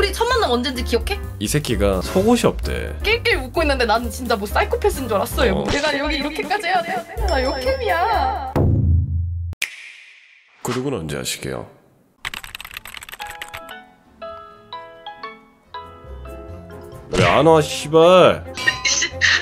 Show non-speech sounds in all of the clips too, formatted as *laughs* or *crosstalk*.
우리 첫 만남 언젠지 기억해? 이 새끼가 속옷이 없대 낄낄 웃고 있는데 나는 진짜 뭐 사이코패스인 줄 알았어요. 어. 내가 여기 이렇게까지 해야 돼? 나 욕캠이야. 구독은 언제 하시게요? 왜 안 와 씨발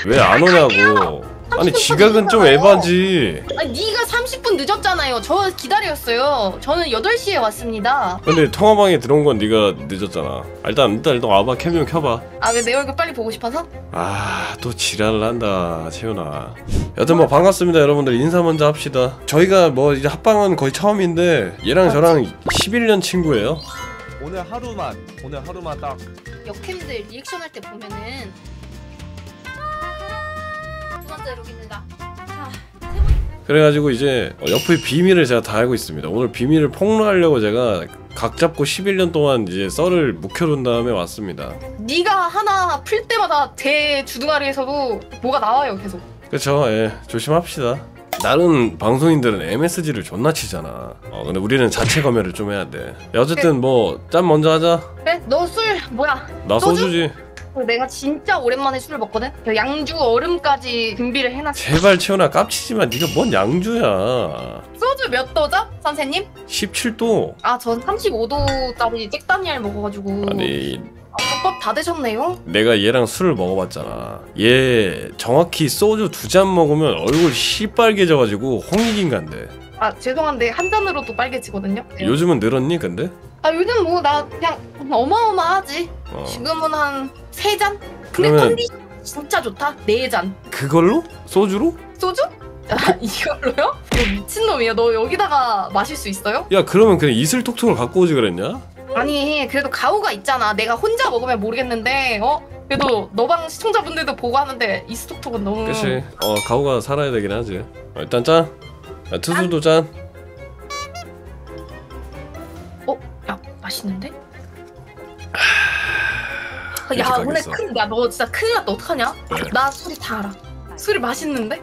왜 안 오냐고 아니 지각은 좀 에바지. 아니 네가 30분 늦었잖아요. 저 기다렸어요. 저는 8시에 왔습니다. 근데 통화방에 들어온 건 네가 늦었잖아. 아, 일단 일단 일단 와봐. 캠 좀 켜봐. 아왜내 얼굴 빨리 보고 싶어서? 아또 지랄을 한다 채윤아. 여튼 뭐 반갑습니다 여러분들. 인사 먼저 합시다. 저희가 뭐 이제 합방은 거의 처음인데 얘랑 저랑 11년 친구예요. 오늘 하루만 오늘 하루만 딱. 역캠들 리액션 할 때 보면은 두 번째 룩입니다. 자, 그래가지고 이제 어, 옆의 비밀을 제가 다 알고 있습니다 오늘 비밀을 폭로하려고 제가 각 잡고 11년 동안 이제 썰을 묵혀둔 다음에 왔습니다 네가 하나 풀 때마다 제 주둥아리에서도 뭐가 나와요 계속. 그쵸 예 조심합시다 다른 방송인들은 MSG를 존나 치잖아 어 근데 우리는 자체 검열을 좀 해야 돼 야, 어쨌든 뭐 짠 먼저 하자 그래 너 술 뭐야? 나 소주? 소주지 내가 진짜 오랜만에 술을 먹거든. 그 양주 얼음까지 준비를 해놨어. 제발 채훈아 깝치지마 네가 뭔 양주야 소주 몇 도죠, 선생님? 17도 아, 전 35도짜리 잭다니엘 먹어가지고. 아니 아, 법다 되셨네요. 내가 얘랑 술을 먹어봤잖아 얘 정확히 소주 두 잔 먹으면 얼굴 시빨개져가지고 홍익인간데 아, 죄송한데 한 잔으로도 빨개지거든요. 요즘은 늘었니 근데? 아, 요즘 뭐 나 그냥 어마어마하지. 어. 지금은 한 세 잔? 근데 그러면- 컨디션 진짜 좋다. 네 잔. 그걸로? 소주로? 소주? 아, *laughs* 이걸로요? 이거 미친놈이야. 너 여기다가 마실 수 있어요? 야 그러면 그냥 이슬 톡톡을 갖고 오지 그랬냐? 아니 그래도 가오가 있잖아 내가 혼자 먹으면 모르겠는데 어? 그래도 너방 시청자분들도 보고 하는데 이 스톡톡은 너무 그치 어 가오가 살아야 되긴 하지 어, 일단 짠 야, 투수도 짠 어? 야 맛있는데? 이렇게 야 오늘 가겠어. 큰일 야너 진짜 큰일 났다 어떡하냐? 왜? 나 술이 다 알아 술이 맛있는데?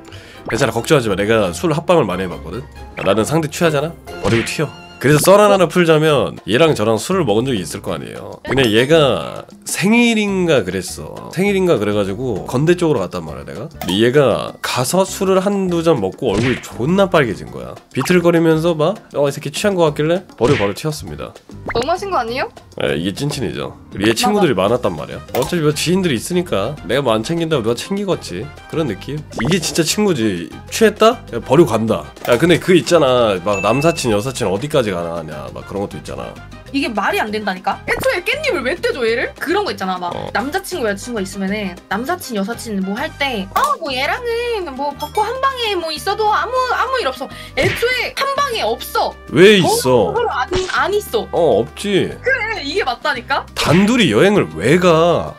괜찮아 걱정하지 마 내가 술 합방을 많이 해봤거든 야, 나는 상대 취하잖아 버리고 튀어 그래서 썰 하나를 풀자면 얘랑 저랑 술을 먹은 적이 있을 거 아니에요 근데 얘가 생일인가 그랬어 생일인가 그래가지고 건대 쪽으로 갔단 말이야 내가 근데 얘가 가서 술을 한두 잔 먹고 얼굴이 존나 빨개진 거야 비틀거리면서 막어이 새끼 취한 거 같길래 버리고 바로 튀었습니다 너무 마신 거 아니에요? 예, 이게 찐친이죠. 얘 친구들이 많았단 말이야. 어차피 뭐 지인들이 있으니까 내가 뭐 안 챙긴다고 누가 챙기겠지. 그런 느낌? 이게 진짜 친구지. 취했다? 야, 버리고 간다. 야, 근데 그 있잖아. 막 남사친, 여사친 어디까지 가나 하냐. 막 그런 것도 있잖아. 이게 말이 안 된다니까? 애초에 깻잎을 왜 떼줘 얘를? 그런 거 있잖아 막 어. 남자친구 여자친구가 있으면은 남사친 여사친 뭐 할때아뭐 얘랑은 뭐 받고 한 방에 뭐 있어도 아무 아무 일 없어 애초에 한 방에 없어 왜 있어? 서로 안, 안 있어 어, 없지. 그래 이게 맞다니까? 단둘이 여행을 왜 가?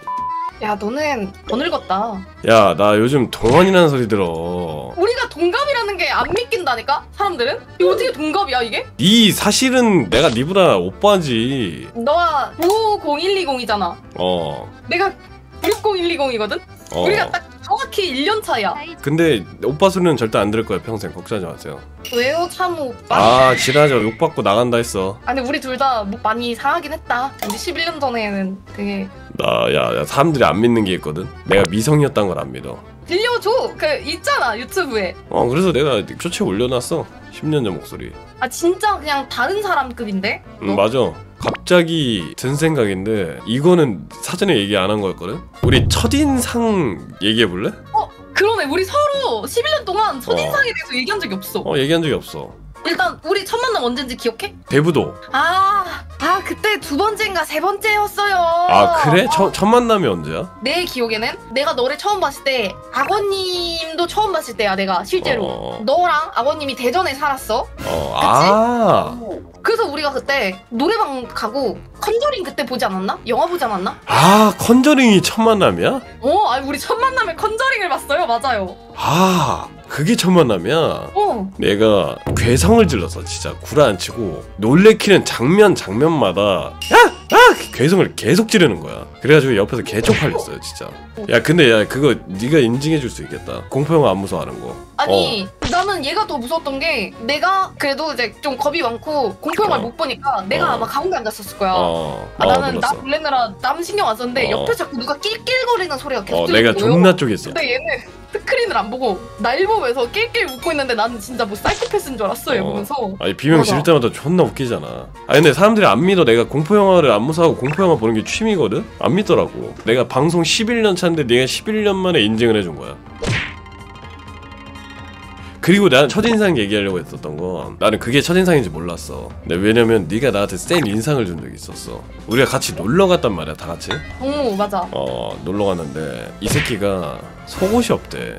야 너는 더 늙었다 야, 나 요즘 동안이라는 소리 들어. 우리가 동갑이라는 게 안 믿긴다니까 사람들은? 이거 어떻게 동갑이야 이게? 니 사실은 내가 니보다 오빠지. 너가 90120이잖아 어. 내가 60120이거든? 어. 우리가 딱 정확히 1년 차야 근데 오빠 소리는 절대 안 들을 거야, 평생. 걱정하지 마세요. 왜요 참우 오빠? 아, 지나죠. 욕받고 나간다 했어. 아 근데 우리 둘다목 많이 상하긴 했다. 우리 11년 전에는 되게 나, 야, 야, 사람들이 안 믿는 게 있거든? 내가 미성이었단 걸 안 믿어. 들려줘. 그 있잖아 유튜브에. 어, 그래서 내가 쇼츠에 올려놨어. 10년 전 목소리. 아 진짜 그냥 다른 사람급인데? 음, 맞아. 갑자기 든 생각인데, 이거는 사전에 얘기 안 한 거였거든? 우리 첫인상 얘기해볼래? 그러네. 우리 서로 11년 동안 첫인상에 대해서 얘기한 적이 없어. 어, 얘기한 적이 없어. 일단 우리 첫 만남 언제인지 기억해? 대부도. 아, 아 그때 두 번째인가 세 번째였어요. 아, 그래? 첫, 첫 만남이 언제야? 내 기억에는 내가 너를 처음 봤을 때 아버님도 처음 봤을 때야 내가 실제로 어. 너랑 아버님이 대전에 살았어 어, 아. 그래서 우리가 그때 노래방 가고 컨저링 그때 보지 않았나? 영화 보지 않았나? 아, 컨저링이 첫 만남이야? 어, 아니 우리 첫 만남에 컨저링을 봤어요 맞아요 아, 그게 첫 만남이야? 어 내가 괴성을 질러서 진짜 구라 안 치고 놀래키는 장면 장면마다 야! 아! 괴성을 계속 지르는 거야 그래가지고 옆에서 개 쪽팔렸어요 진짜 야 근데 야 그거 네가 인증해 줄 수 있겠다 공포영화 안 무서워하는 거 아니 나는 얘가 더 무서웠던 게 내가 그래도 이제 좀 겁이 많고 공포영화를 어. 못 보니까 내가 어. 아마 가운데 앉았었을 거야. 어, 아, 어, 나는 나. 놀래느라 남 신경 안 썼는데 어. 옆에 자꾸 누가 낄낄거리는 소리가 계속 어 들리는 내가. 존나 쪽했어 근데 얘는 스크린을 안 보고 날 보면서 낄낄 웃고 있는데 나는 진짜 뭐 사이코패스인 줄 알았어 얘 어. 보면서 아니 비명 맞아. 지를 때마다 존나 웃기잖아 아 근데 사람들이 안 믿어 내가 공포 영화를 안 무서워하고 공포 영화 보는 게 취미거든? 안 믿더라고 내가 방송 11년 차인데 내가 11년 만에 인증을 해준 거야 그리고 난 첫인상 얘기하려고 했었던 건 나는 그게 첫인상인지 몰랐어. 근데 왜냐면 네가 나한테 센 인상을 준 적이 있었어. 우리가 같이 놀러 갔단 말이야 다 같이. 어 맞아. 어 놀러 갔는데 이 새끼가 속옷이 없대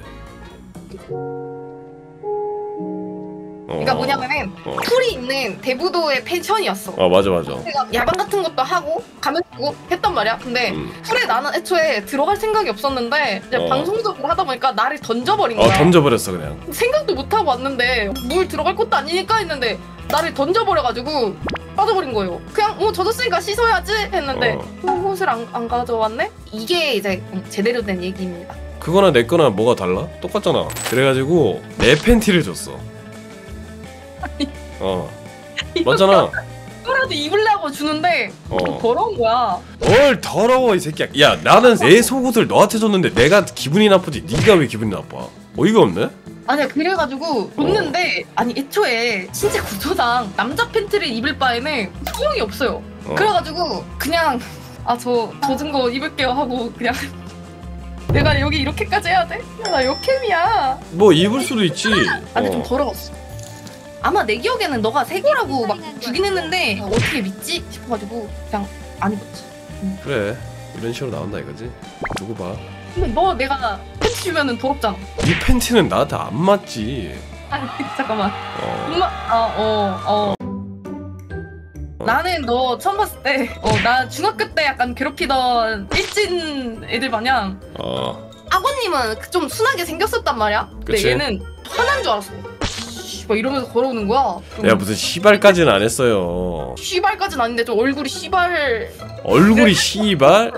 그러니까 어. 뭐냐면은 어. 풀이 있는 대부도의 펜션이었어 어 맞아 맞아 내가 야방 같은 것도 하고 가면 쓰고 했단 말이야 근데 음. 풀에 나는 애초에 들어갈 생각이 없었는데 이제 어. 방송적으로 하다 보니까 나를 던져버린 어 거야 던져버렸어 그냥 생각도 못 하고 왔는데 물 들어갈 것도 아니니까 했는데 나를 던져버려가지고 빠져버린 거예요. 그냥 어 젖었으니까 씻어야지 했는데 어. 어, 옷을 안, 안 가져왔네? 이게 이제 음, 제대로 된 얘기입니다. 그거나 내 거나 뭐가 달라? 똑같잖아. 그래가지고 내 팬티를 줬어. 어. *laughs* 맞잖아. 이거라도 입으려고 주는데 어. 더러운 거야. 뭘 더러워 이 새끼야. 야 나는 내 속옷을 너한테 줬는데 내가 기분이 나쁘지. 네가 왜 기분이 나빠? 어이가 없네. 아니야 그래가지고 줬는데 아니 애초에 신체 구조상 남자 팬티를 입을 바에는 소용이 없어요. 어. 그래가지고 그냥 아 저 젖은 거 입을게요 하고 그냥 *laughs* 내가 여기 이렇게까지 해야 돼? 야, 나 역캠이야. 뭐 입을 수도 있지. 아니 어. 좀 더러웠어. 아마 내 기억에는 너가 새 거라고 막 주긴 했는데 어떻게 믿지 싶어가지고 그냥 안 입었지. 그래. 이런 식으로 나온다 이거지. 두고 봐. 근데 너 내가 팬티 주면은 더럽잖아. 이 팬티는 나한테 안 맞지. 아니 *laughs* 잠깐만. 어. 엄마 아어 어. 나는 너 처음 봤을 때, 어, 나 중학교 때 약간 괴롭히던 일진 애들 마냥 어. 아버님은 좀 순하게 생겼었단 말이야. 근데 그치. 얘는 화난 줄 알았어. 씨, 막 이러면서 걸어오는 거야. 야 무슨 시발까지는 안 했어요. 씨발까진 아닌데 좀 얼굴이 씨발. 얼굴이 시발?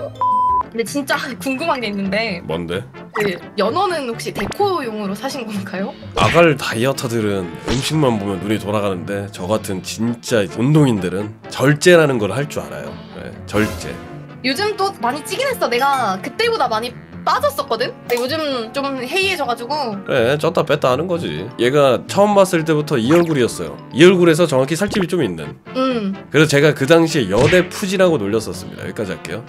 근데 진짜 궁금한 게 있는데 뭔데? 그 연어는 혹시 데코용으로 사신 건가요? 아갈 다이어터들은 음식만 보면 눈이 돌아가는데 저 같은 진짜 운동인들은 절제라는 걸 할 줄 알아요. 네, 절제. 요즘 또 많이 찌긴 했어. 내가 그때보다 많이 빠졌었거든. 근데 요즘 좀 해이해져가지고 그래 쪘다 뺐다 하는 거지. 얘가 처음 봤을 때부터 이 얼굴이었어요. 이 얼굴에서 정확히 살집이 좀 있는. 음 그래서 제가 그 당시에 여대 푸지라고 놀렸었습니다. 여기까지 할게요.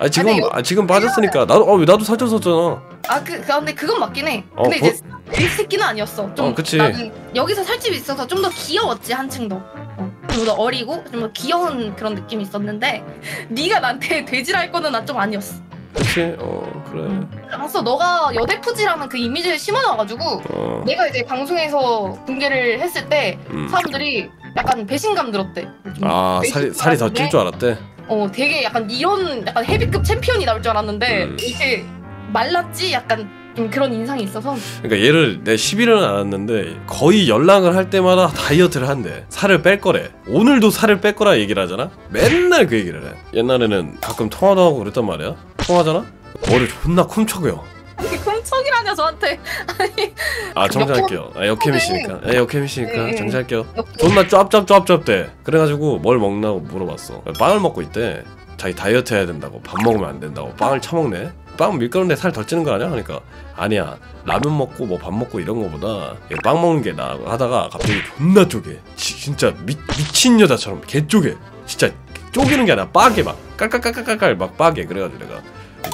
아 지금 아니, 이거- 아, 지금 빠졌으니까 나도 어, 나도 살쪘었잖아. 아, 그, 그, 근데 그건 맞긴 해. 어, 근데 그- 이제 그 새끼는 아니었어. 좀 어, 그치. 나는 여기서 살집이 있어서 좀 더 귀여웠지 한층 더. 어, 좀더 어리고 좀 더 귀여운 그런 느낌이 있었는데 *laughs* 네가 나한테 돼지랄 거는 난좀 아니었어. 그렇지. 어 그래. 그래서 너가 여대푸지라는 그 이미지를 심어놔가지고 어. 내가 이제 방송에서 공개를 했을 때 음. 사람들이 약간 배신감 들었대. 좀 아 살이 살이 더 찔 줄 알았대. 어, 되게 약간 이런 약간 헤비급 챔피언이 나올 줄 알았는데 음. 이게 말랐지 약간 좀 그런 인상이 있어서. 그러니까 얘를 내 시비를 않았는데 거의 연락을 할 때마다 다이어트를 한대. 살을 뺄 거래. 오늘도 살을 뺄 거라 얘기를 하잖아? 맨날 그 얘기를 해. 옛날에는 가끔 통화도 하고 그랬단 말이야. 통화하잖아? 머리 존나 쿰척여 이게 훔척이라냐 저한테. 아니. 아 정정할게요. 아 역캠이시니까. 아, 역캠이시니까 네. 정정할게요. 역시 존나 짭짭짭짭대. 그래가지고 뭘 먹나고 물어봤어. 빵을 먹고 있대. 자기 다이어트 해야 된다고 밥 먹으면 안 된다고 빵을 처먹네 빵 밀가루인데 살더 찌는 거 아니야? 그러니까 아니야. 라면 먹고 뭐 밥 먹고 이런 거보다 빵 먹는 게 나아. 하다가 갑자기 존나 쪼개. 지- 진짜 미, 미친 여자처럼. 개 쪼개. 진짜 쪼개는 게 아니라 빠게 막 깔깔깔깔깔 막 빠게 그래가지고 내가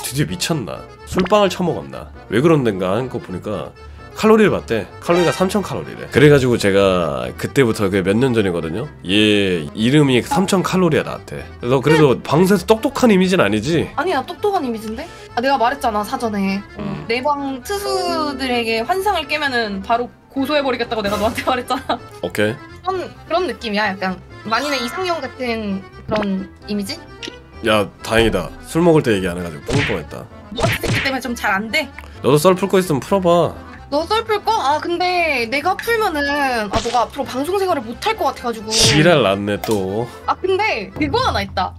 드디어 미쳤나. 술빵을 처먹었나. 왜 그런 덴가 하는 거 보니까 칼로리를 봤대. 칼로리가 3000칼로리래. 그래가지고 제가 그때부터 그 몇 년 전이거든요. 얘 이름이 3000칼로리야 나한테. 그래서 그래도 방송에서 똑똑한 이미지는 아니지? 아니 나 똑똑한 이미지인데? 아 내가 말했잖아 사전에. 음. 내방 투수들에게 환상을 깨면은 바로 고소해버리겠다고 내가 너한테 *laughs* 말했잖아. 오케이. 그런, 그런 느낌이야 약간. 만인의 이상형 같은 그런 이미지? 야 다행이다. 술 먹을 때 얘기 안 해가지고 풀 뻔했다. 너 새끼 때문에 좀 잘 안 돼? 너도 썰 풀 거 있으면 풀어봐 너 썰풀 거? 아 근데 내가 풀면은 아 너가 앞으로 방송 생활을 못 할 것 같아가지고. 지랄 났네 또. 아 근데 그거 하나 있다.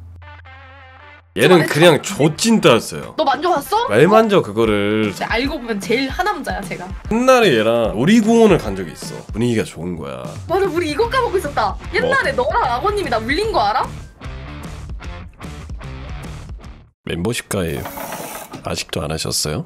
얘는 그냥 조찐따였어요. 너 만져봤어? 왜 만져 그거를. 근데 알고 보면 제일 하남자야 제가. 옛날에 얘랑 놀이공원을 간 적이 있어. 분위기가 좋은 거야. 맞아 우리 이거 까먹고 있었다. 옛날에 너랑 아버님이 나 물린 거 알아? 멤버십 가입 아직도 안 하셨어요?